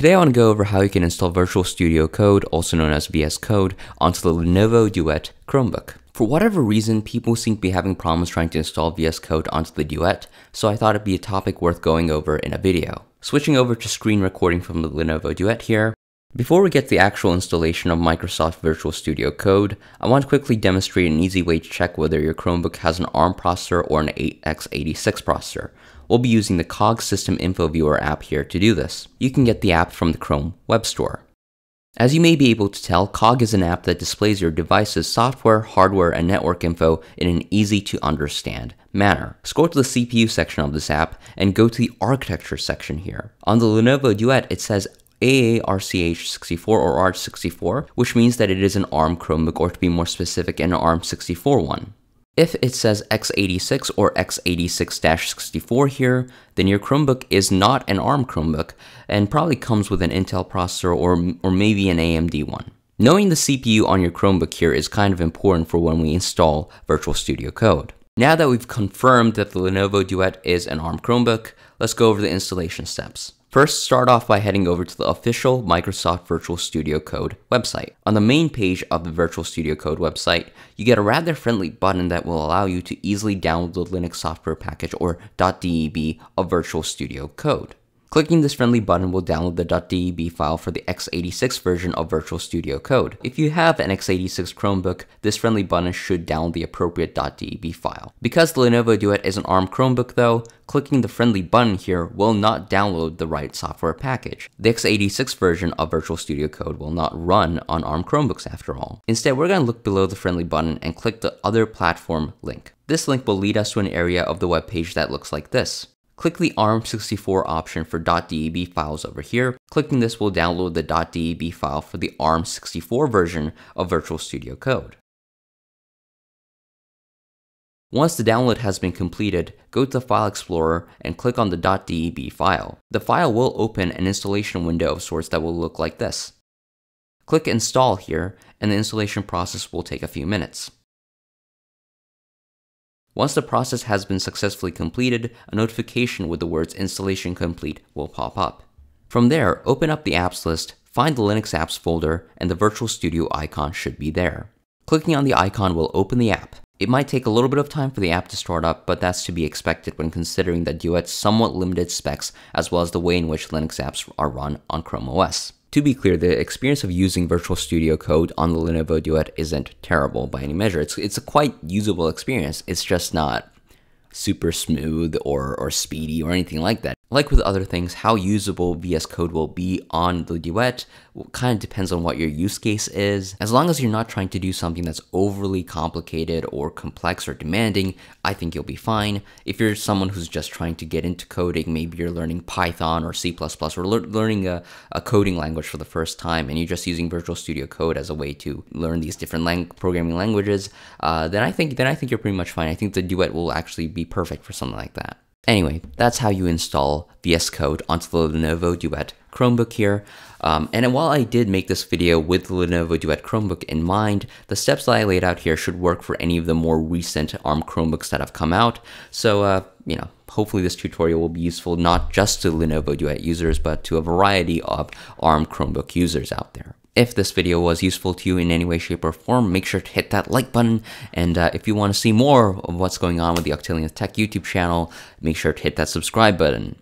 Today I want to go over how you can install Virtual Studio Code, also known as VS Code, onto the Lenovo Duet Chromebook. For whatever reason, people seem to be having problems trying to install VS Code onto the Duet, so I thought it'd be a topic worth going over in a video. Switching over to screen recording from the Lenovo Duet here, before we get the actual installation of Microsoft Virtual Studio Code, I want to quickly demonstrate an easy way to check whether your Chromebook has an ARM processor or an 8x86 processor. We'll be using the COG System Info Viewer app here to do this. You can get the app from the Chrome Web Store. As you may be able to tell, COG is an app that displays your device's software, hardware, and network info in an easy to understand manner. Scroll to the CPU section of this app and go to the architecture section here. On the Lenovo Duet, it says AARCH64 or ARCH64, which means that it is an ARM Chromebook, or to be more specific, an ARM64 one. If it says x86 or x86-64 here, then your Chromebook is not an ARM Chromebook and probably comes with an Intel processor or, or maybe an AMD one. Knowing the CPU on your Chromebook here is kind of important for when we install Virtual Studio Code. Now that we've confirmed that the Lenovo Duet is an ARM Chromebook, let's go over the installation steps. First, start off by heading over to the official Microsoft Virtual Studio Code website. On the main page of the Virtual Studio Code website, you get a rather friendly button that will allow you to easily download the Linux software package or .deb of Virtual Studio Code. Clicking this friendly button will download the .deb file for the x86 version of Virtual Studio Code. If you have an x86 Chromebook, this friendly button should download the appropriate .deb file. Because the Lenovo Duet is an ARM Chromebook though, clicking the friendly button here will not download the right software package. The x86 version of Virtual Studio Code will not run on ARM Chromebooks after all. Instead, we're going to look below the friendly button and click the Other Platform link. This link will lead us to an area of the web page that looks like this. Click the ARM64 option for .deb files over here. Clicking this will download the .deb file for the ARM64 version of Virtual Studio Code. Once the download has been completed, go to the File Explorer and click on the .deb file. The file will open an installation window of sorts that will look like this. Click Install here, and the installation process will take a few minutes. Once the process has been successfully completed, a notification with the words installation complete will pop up. From there, open up the apps list, find the Linux apps folder, and the Virtual Studio icon should be there. Clicking on the icon will open the app. It might take a little bit of time for the app to start up, but that's to be expected when considering the Duet's somewhat limited specs as well as the way in which Linux apps are run on Chrome OS. To be clear, the experience of using Virtual Studio Code on the Lenovo Duet isn't terrible by any measure. It's, it's a quite usable experience. It's just not super smooth or, or speedy or anything like that. Like with other things, how usable VS Code will be on the Duet kind of depends on what your use case is. As long as you're not trying to do something that's overly complicated or complex or demanding, I think you'll be fine. If you're someone who's just trying to get into coding, maybe you're learning Python or C++ or le learning a, a, coding language for the first time and you're just using Virtual Studio Code as a way to learn these different lang programming languages, uh, then I think then I think you're pretty much fine. I think the Duet will actually be perfect for something like that. Anyway, that's how you install VS Code onto the Lenovo Duet Chromebook here. Um, and while I did make this video with the Lenovo Duet Chromebook in mind, the steps that I laid out here should work for any of the more recent ARM Chromebooks that have come out. So, uh, you know, hopefully this tutorial will be useful not just to Lenovo Duet users, but to a variety of ARM Chromebook users out there. If this video was useful to you in any way, shape, or form, make sure to hit that like button. And uh, if you want to see more of what's going on with the Octillionth Tech YouTube channel, make sure to hit that subscribe button.